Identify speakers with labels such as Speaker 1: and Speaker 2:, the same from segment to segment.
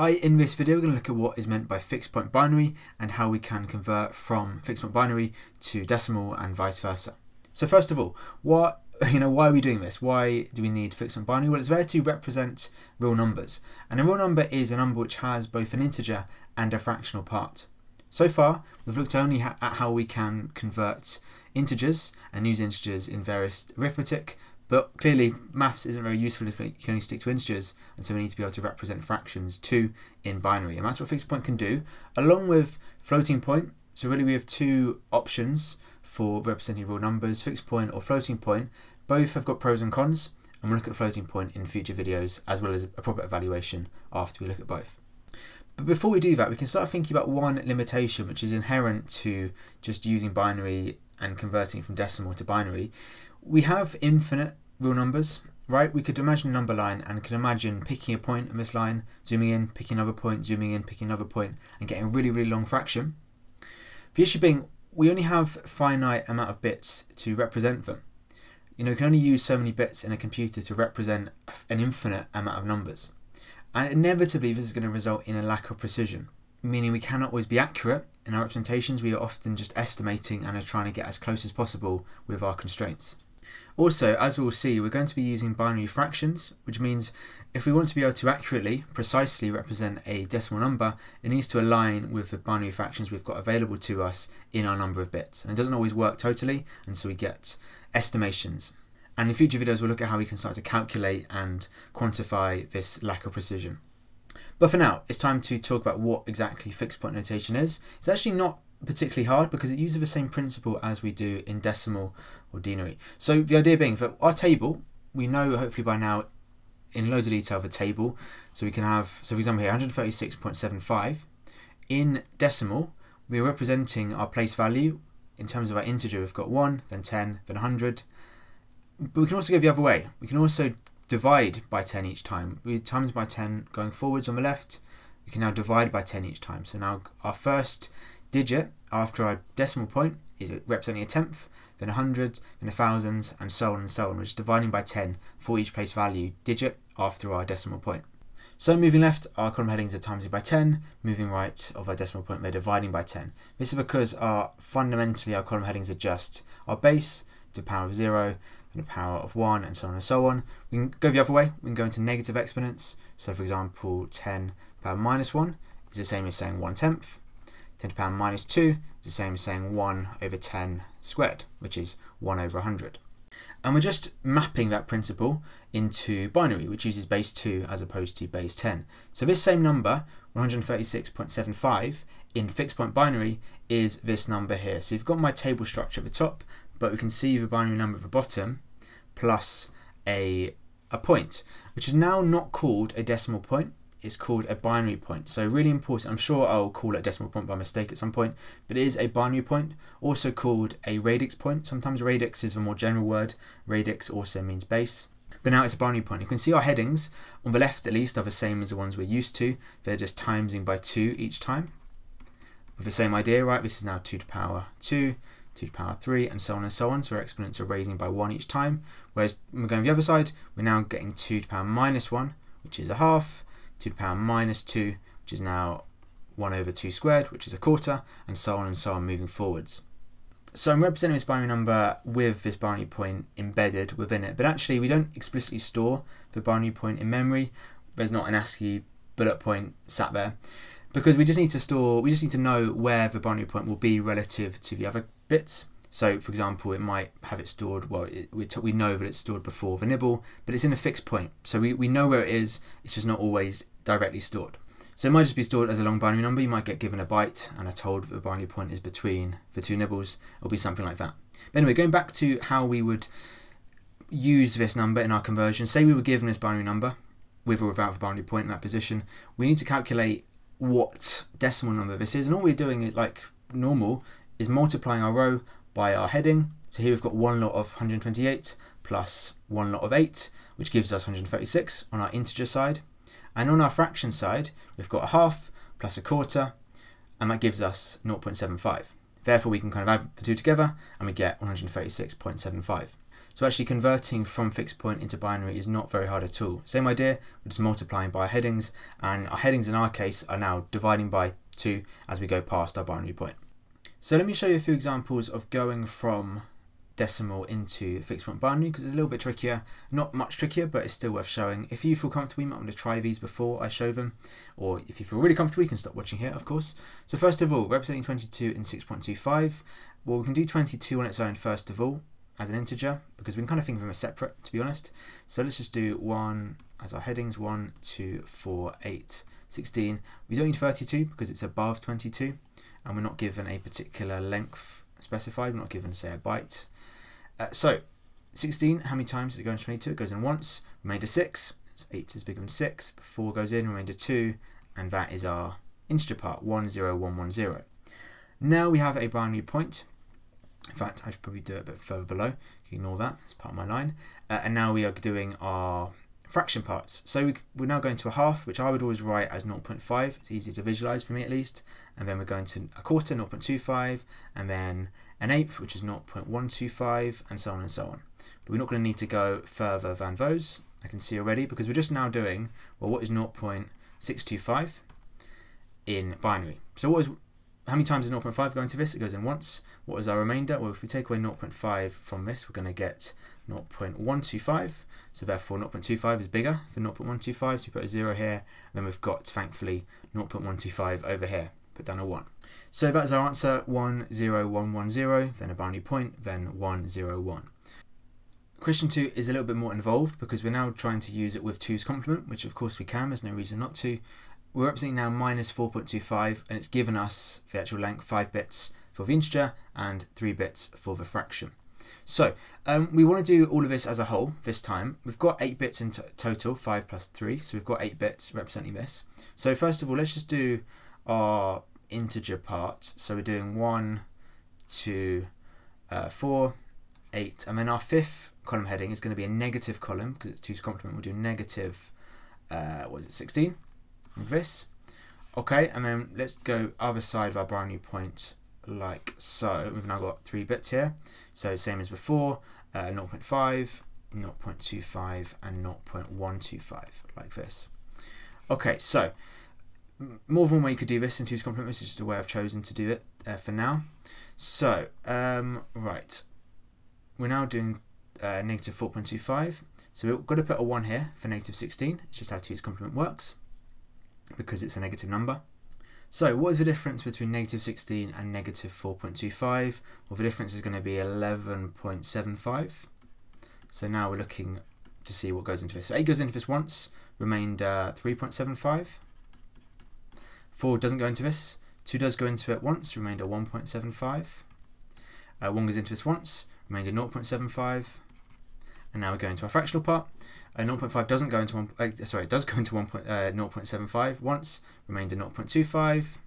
Speaker 1: Hi, in this video we're going to look at what is meant by fixed point binary and how we can convert from fixed point binary to decimal and vice versa. So first of all, what you know, why are we doing this? Why do we need fixed point binary? Well, it's there to represent real numbers. And a real number is a number which has both an integer and a fractional part. So far, we've looked only at how we can convert integers and use integers in various arithmetic, but clearly, maths isn't very useful if you can only stick to integers, and so we need to be able to represent fractions too in binary. And that's what fixed point can do, along with floating point. So really we have two options for representing real numbers, fixed point or floating point. Both have got pros and cons, and we'll look at floating point in future videos, as well as a proper evaluation after we look at both. But before we do that, we can start thinking about one limitation which is inherent to just using binary and converting from decimal to binary. We have infinite real numbers, right? We could imagine a number line and could imagine picking a point on this line, zooming in, picking another point, zooming in, picking another point, and getting a really, really long fraction. The issue being, we only have finite amount of bits to represent them. You know, you can only use so many bits in a computer to represent an infinite amount of numbers. And inevitably, this is going to result in a lack of precision, meaning we cannot always be accurate in our representations. We are often just estimating and are trying to get as close as possible with our constraints. Also, as we'll see, we're going to be using binary fractions, which means if we want to be able to accurately, precisely represent a decimal number, it needs to align with the binary fractions we've got available to us in our number of bits. And it doesn't always work totally, and so we get estimations. And in future videos, we'll look at how we can start to calculate and quantify this lack of precision. But for now, it's time to talk about what exactly fixed point notation is. It's actually not particularly hard because it uses the same principle as we do in decimal or denary. So the idea being that our table, we know hopefully by now in loads of detail the table. So we can have, so for example here, 136.75. In decimal, we're representing our place value. In terms of our integer, we've got 1, then 10, then 100. But we can also go the other way. We can also divide by 10 each time. We times by 10 going forwards on the left. We can now divide by 10 each time. So now our first digit after our decimal point is representing a tenth, then a hundred, then a thousands, and so on and so on. We're just dividing by 10 for each place value digit after our decimal point. So moving left, our column headings are times timesing by 10. Moving right of our decimal point, we're dividing by 10. This is because our fundamentally our column headings are just our base to the power of 0, then the power of 1, and so on and so on. We can go the other way. We can go into negative exponents. So for example, 10 power minus 1 is the same as saying 1 tenth. 10 to the power minus 2 is the same as saying 1 over 10 squared, which is 1 over 100. And we're just mapping that principle into binary, which uses base 2 as opposed to base 10. So this same number, 136.75, in fixed point binary is this number here. So you've got my table structure at the top, but we can see the binary number at the bottom plus a, a point, which is now not called a decimal point is called a binary point. So really important, I'm sure I'll call it a decimal point by mistake at some point, but it is a binary point, also called a radix point. Sometimes radix is a more general word. Radix also means base. But now it's a binary point. You can see our headings, on the left at least, are the same as the ones we're used to. They're just timesing by 2 each time. With the same idea, right, this is now 2 to power 2, 2 to power 3, and so on and so on. So our exponents are raising by 1 each time. Whereas we're going the other side, we're now getting 2 to power minus 1, which is a half, 2 to the power minus 2, which is now 1 over 2 squared, which is a quarter, and so on and so on moving forwards. So I'm representing this binary number with this binary point embedded within it, but actually we don't explicitly store the binary point in memory. There's not an ASCII bullet point sat there because we just need to store, we just need to know where the binary point will be relative to the other bits. So, for example, it might have it stored, well, it, we, we know that it's stored before the nibble, but it's in a fixed point. So we, we know where it is, it's just not always directly stored. So it might just be stored as a long binary number. You might get given a byte and are told that the binary point is between the two nibbles. It'll be something like that. But anyway, going back to how we would use this number in our conversion. Say we were given this binary number with or without the binary point in that position. We need to calculate what decimal number this is. And all we're doing, like normal, is multiplying our row by our heading. So here we've got one lot of 128 plus one lot of 8, which gives us 136 on our integer side. And on our fraction side, we've got a half plus a quarter, and that gives us 0.75. Therefore, we can kind of add the two together, and we get 136.75. So actually converting from fixed point into binary is not very hard at all. Same idea, we're just multiplying by headings, and our headings in our case are now dividing by 2 as we go past our binary point. So let me show you a few examples of going from decimal into fixed point binary because it's a little bit trickier. Not much trickier, but it's still worth showing. If you feel comfortable, you might want to try these before I show them. Or if you feel really comfortable, you can stop watching here, of course. So first of all, representing 22 in 6.25. Well, we can do 22 on its own first of all as an integer because we can kind of think of them as separate, to be honest. So let's just do 1 as our headings 1, 2, 4, 8, 16. We don't need 32 because it's above 22 and we're not given a particular length specified. We're not given, say, a byte. Uh, so 16, how many times does it go into 22? It goes in once, remainder 6, so 8 is bigger than 6, 4 goes in, remainder 2, and that is our integer part, 10110. Now we have a binary point, in fact, I should probably do it a bit further below. Ignore that, it's part of my line. Uh, and now we are doing our fraction parts. So we, we're now going to a half, which I would always write as 0.5. It's easy to visualize for me at least. And then we're going to a quarter, 0.25, and then an eighth, which is 0.125, and so on and so on. But we're not going to need to go further than those, I can see already, because we're just now doing, well, what is 0.625 in binary? So what is how many times is 0.5 going to this? It goes in once. What is our remainder? Well, if we take away 0.5 from this, we're going to get 0.125. So therefore 0.25 is bigger than 0.125. So we put a 0 here. And then we've got, thankfully, 0.125 over here. Put down a 1. So that's our answer, 10110, then a binary point, then 101. Question 2 is a little bit more involved because we're now trying to use it with 2's complement, which of course we can, there's no reason not to we're representing now minus 4.25 and it's given us the actual length 5 bits for the integer and 3 bits for the fraction. So um, we want to do all of this as a whole this time. We've got 8 bits in total, 5 plus 3, so we've got 8 bits representing this. So first of all, let's just do our integer part. So we're doing 1, 2, uh, 4, 8, and then our fifth column heading is going to be a negative column because it's 2's complement. We'll do negative, uh, what is it, 16? This. Okay, and then let's go other side of our binary point like so. We've now got three bits here. So same as before, uh, 0.5, 0.25 and 0.125 like this. Okay, so more than one way you could do this in two's complement. This is just a way I've chosen to do it uh, for now. So, um, right, we're now doing uh, negative 4.25. So we've got to put a 1 here for negative 16. It's just how two's complement works because it's a negative number. So what is the difference between negative 16 and negative 4.25? Well, the difference is going to be 11.75. So now we're looking to see what goes into this. So 8 goes into this once, remainder 3.75. 4 doesn't go into this. 2 does go into it once, remainder 1.75. Uh, 1 goes into this once, remainder 0.75. And now we go into our fractional part. Uh, 0.5 doesn't go into one. Uh, sorry, it does go into 1. Point, uh, 0.75 once. Remainder 0.25.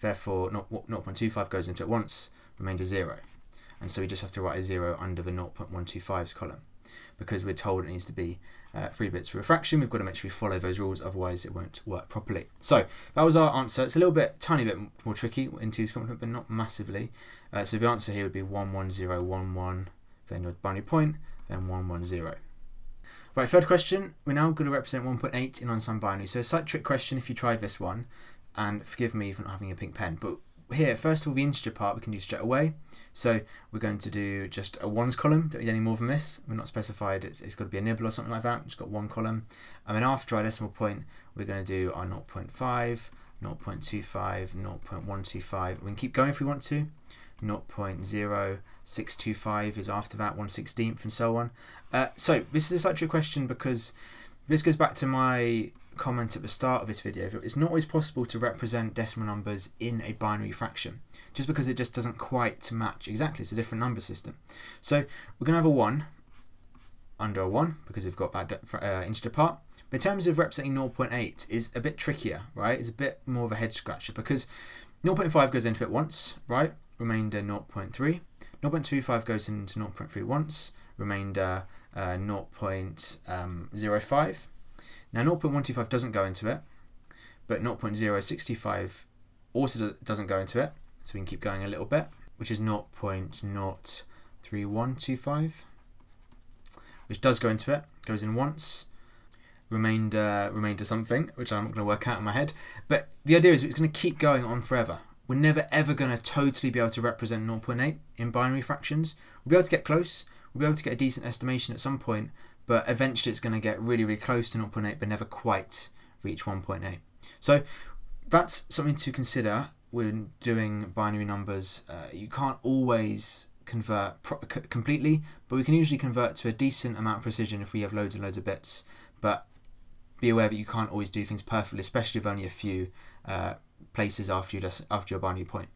Speaker 1: Therefore, 0.25 goes into it once. Remainder zero. And so we just have to write a zero under the 0.125's column because we're told it needs to be uh, three bits for a fraction. We've got to make sure we follow those rules, otherwise it won't work properly. So that was our answer. It's a little bit, tiny bit more tricky in 2's complement, but not massively. Uh, so the answer here would be 11011, then your binary point, then 110. Right, third question. We're now going to represent 1.8 in unsigned binary. So a slight trick question if you tried this one, and forgive me for not having a pink pen, but here, first of all, the integer part we can do straight away. So we're going to do just a ones column, don't need any more than this. We're not specified, it's, it's got to be a nibble or something like that. We've just got one column. And then after our decimal point, we're going to do our 0.5, 0.25, 0.125. We can keep going if we want to. 0.0625 is after that, 1 16th, and so on. Uh, so this is such a question because this goes back to my comment at the start of this video. It's not always possible to represent decimal numbers in a binary fraction, just because it just doesn't quite match exactly. It's a different number system. So we're going to have a 1 under a 1 because we've got that uh, integer part. But in terms of representing 0.8 is a bit trickier, right? It's a bit more of a head scratcher because 0.5 goes into it once, right? Remainder 0.3. 0.25 goes into 0.3 once, remainder uh, 0.05. Now 0.125 doesn't go into it, but 0.065 also doesn't go into it, so we can keep going a little bit, which is 0.03125. which does go into it, goes in once, remainder remainder something, which I'm not going to work out in my head. But the idea is it's going to keep going on forever. We're never ever going to totally be able to represent 0.8 in binary fractions. We'll be able to get close. We'll be able to get a decent estimation at some point, but eventually it's going to get really, really close to 0.8, but never quite reach 1.8. So that's something to consider when doing binary numbers. Uh, you can't always convert completely, but we can usually convert to a decent amount of precision if we have loads and loads of bits. But be aware that you can't always do things perfectly, especially with only a few uh, places after you after your binary point.